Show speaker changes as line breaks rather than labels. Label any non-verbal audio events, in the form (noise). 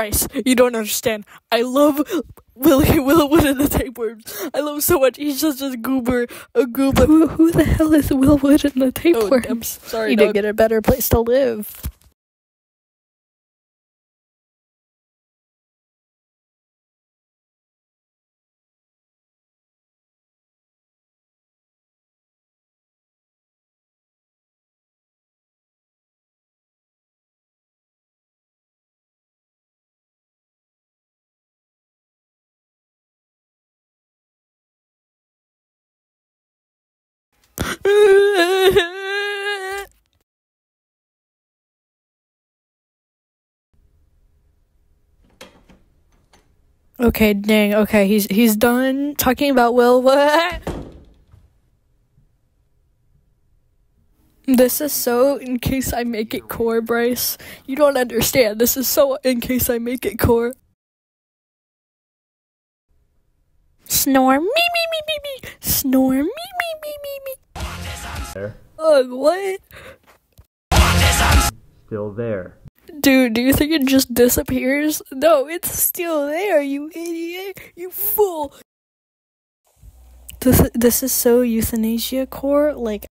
Bryce, you don't understand. I love Willie (laughs) Will Wood and the Tapeworms. I love him so much. He's just a goober, a goober.
Who, who the hell is Will Wood and the
Oh,
Tapeworms?
I'm sorry,
you
dog.
get a better place to live. Okay, dang. Okay, he's he's done talking about Will. What? (laughs) This is so in case I make it core, Bryce. You don't understand. This is so in case I make it core. Snore me me me me me. Snore me me me me me.
Oh, what?
Still there.
Dude, do you think it just disappears? No, it's still there, you idiot. You fool. This this is so euthanasia core. Like